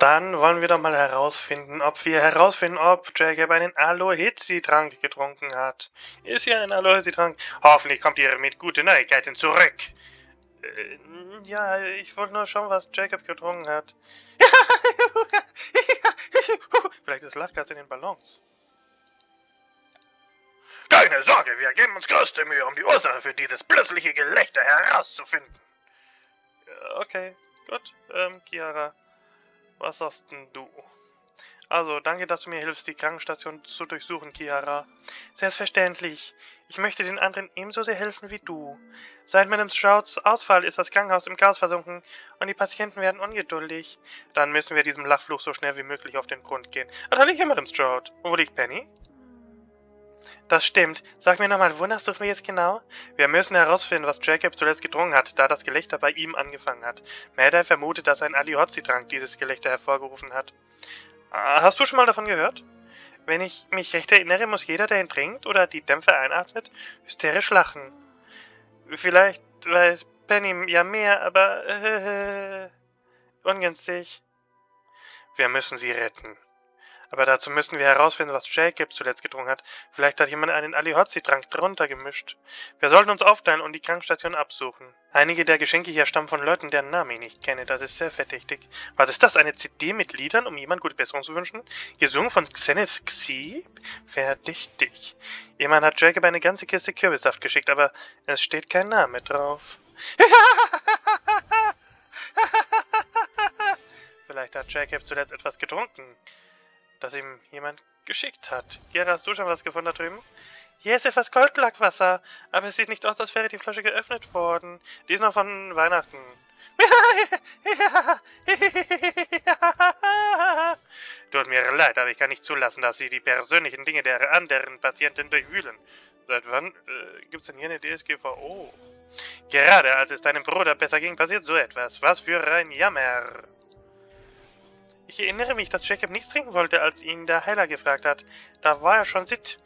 Dann wollen wir doch mal herausfinden, ob wir herausfinden, ob Jacob einen Aloe-Hitzi-Trank getrunken hat. Ist ja ein Aloe-Hitzi-Trank. Hoffentlich kommt ihr mit guten Neuigkeiten zurück. Äh, ja, ich wollte nur schauen, was Jacob getrunken hat. Vielleicht ist Lachgas in den Ballons. Keine Sorge, wir geben uns größte Mühe, um die Ursache für dieses plötzliche Gelächter herauszufinden. Okay, gut. Ähm, Chiara, was sagst denn du? Also, danke, dass du mir hilfst, die Krankenstation zu durchsuchen, Chiara. Selbstverständlich. Ich möchte den anderen ebenso sehr helfen wie du. Seit Madame Strouds Ausfall ist das Krankenhaus im Chaos versunken und die Patienten werden ungeduldig. Dann müssen wir diesem Lachfluch so schnell wie möglich auf den Grund gehen. Ah, da liegt ja Madame Stroud. Wo liegt Penny? Das stimmt. Sag mir nochmal, wonach suchen wir jetzt genau? Wir müssen herausfinden, was Jacob zuletzt gedrungen hat, da das Gelächter bei ihm angefangen hat. Mader vermutet, dass ein Alihotzi-Trank dieses Gelächter hervorgerufen hat. Ah, hast du schon mal davon gehört? Wenn ich mich recht erinnere, muss jeder, der ihn trinkt oder die Dämpfe einatmet, hysterisch lachen. Vielleicht weiß Penny ja mehr, aber äh, ungünstig. Wir müssen sie retten. Aber dazu müssen wir herausfinden, was Jacob zuletzt getrunken hat. Vielleicht hat jemand einen Alihotzi-Trank drunter gemischt. Wir sollten uns aufteilen und die Krankstation absuchen. Einige der Geschenke hier stammen von Leuten, deren Namen ich nicht kenne. Das ist sehr verdächtig. Was ist das? Eine CD mit Liedern, um jemand gute Besserung zu wünschen? Gesungen von Xenith Xi? Verdächtig. Jemand hat Jacob eine ganze Kiste Kürbissaft geschickt, aber es steht kein Name drauf. Vielleicht hat Jacob zuletzt etwas getrunken das ihm jemand geschickt hat. Hier hast du schon was gefunden da drüben? Hier ist etwas Goldlackwasser, aber es sieht nicht aus, als wäre die Flasche geöffnet worden. Die ist noch von Weihnachten. Tut mir leid, aber ich kann nicht zulassen, dass Sie die persönlichen Dinge der anderen Patienten durchwühlen. Seit wann äh, es denn hier eine DSGVO? Gerade als es deinem Bruder besser ging, passiert so etwas. Was für ein Jammer. Ich erinnere mich, dass Jacob nichts trinken wollte, als ihn der Heiler gefragt hat. Da war er schon Sit.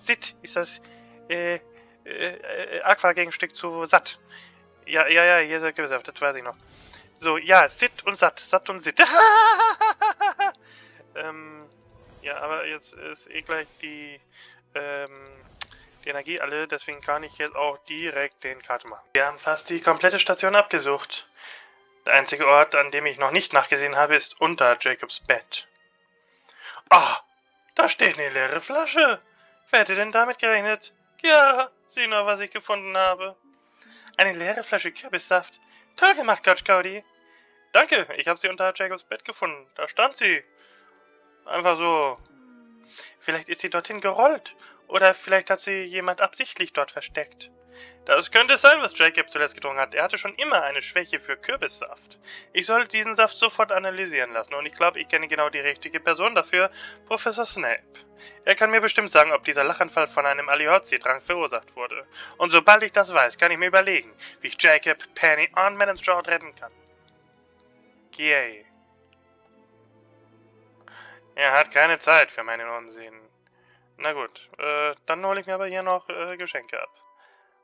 Sit ist das äh, äh, äh, Aqua-Gegenstück zu Satt. Ja, ja, ja, hier ist gesagt, das weiß ich noch. So, ja, Sit und Satt. Satt und Sit. ähm, ja, aber jetzt ist eh gleich die, ähm, die Energie alle, deswegen kann ich jetzt auch direkt den Karte machen. Wir haben fast die komplette Station abgesucht. Der einzige Ort, an dem ich noch nicht nachgesehen habe, ist unter Jacobs Bett. Ah, da steht eine leere Flasche. Wer hätte denn damit gerechnet? Ja, sieh nur, was ich gefunden habe. Eine leere Flasche Kürbissaft. Toll gemacht, Coach Cody. Danke, ich habe sie unter Jacobs Bett gefunden. Da stand sie. Einfach so. Vielleicht ist sie dorthin gerollt. Oder vielleicht hat sie jemand absichtlich dort versteckt. Das könnte sein, was Jacob zuletzt getrunken hat. Er hatte schon immer eine Schwäche für Kürbissaft. Ich sollte diesen Saft sofort analysieren lassen und ich glaube, ich kenne genau die richtige Person dafür, Professor Snape. Er kann mir bestimmt sagen, ob dieser Lachanfall von einem Aliozzi-Trank verursacht wurde. Und sobald ich das weiß, kann ich mir überlegen, wie ich Jacob, Penny und Madame Stroud retten kann. Yay. Er hat keine Zeit für meinen Unsinn. Na gut, äh, dann hole ich mir aber hier noch äh, Geschenke ab.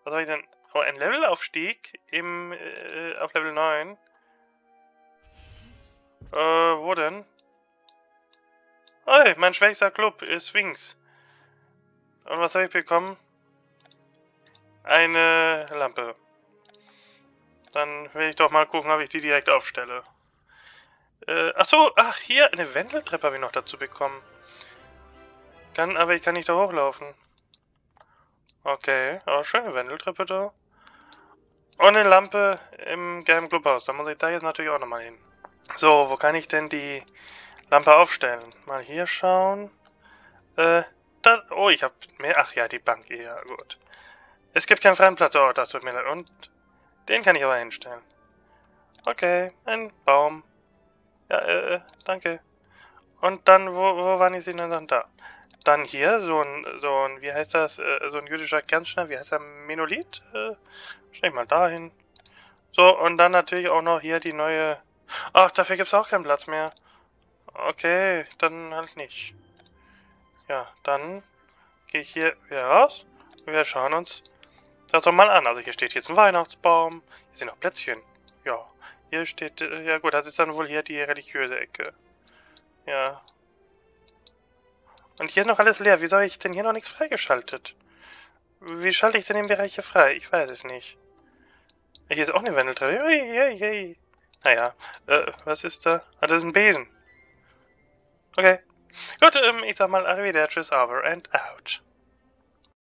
Was habe ich denn? Oh, ein Levelaufstieg im, äh, auf Level 9. Äh, wo denn? Hey, mein schwächster Club ist Sphinx. Und was habe ich bekommen? Eine Lampe. Dann will ich doch mal gucken, ob ich die direkt aufstelle. Äh, ach so, ach, hier, eine Wendeltreppe habe ich noch dazu bekommen. Kann, aber ich kann nicht da hochlaufen. Okay, aber schöne Wendeltreppe da. Und eine Lampe im gelben Clubhaus. Da muss ich da jetzt natürlich auch nochmal hin. So, wo kann ich denn die Lampe aufstellen? Mal hier schauen. Äh, da, oh, ich habe mehr. Ach ja, die Bank. Ja, gut. Es gibt keinen freien Platz. Oh, das tut mir leid. Und den kann ich aber hinstellen. Okay, ein Baum. Ja, äh, danke. Und dann, wo, wo waren die denn dann da? Dann hier so ein, so ein, wie heißt das, äh, so ein jüdischer Kernstein, wie heißt der, Menolith? Äh, stell ich mal dahin. So, und dann natürlich auch noch hier die neue... Ach, dafür gibt es auch keinen Platz mehr. Okay, dann halt nicht. Ja, dann gehe ich hier wieder raus. Wir schauen uns das doch mal an. Also hier steht jetzt ein Weihnachtsbaum. Hier sind noch Plätzchen. Ja, hier steht... Äh, ja gut, das ist dann wohl hier die religiöse Ecke. Ja. Und hier ist noch alles leer. Wieso habe ich denn hier noch nichts freigeschaltet? Wie schalte ich denn den Bereich hier frei? Ich weiß es nicht. Hier ist auch eine Wendeltreppe. Ui, Naja, äh, was ist da? Ah, das ist ein Besen. Okay. Gut, ähm, ich sag mal Arrivederci, over and out.